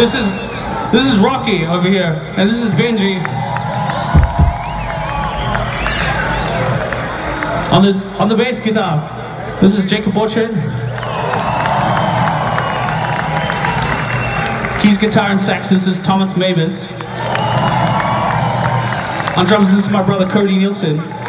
This is this is Rocky over here, and this is Benji. On this on the bass guitar, this is Jacob Portrait. Keys, guitar, and sax, this is Thomas Mavis. On drums, this is my brother Kody Nielson.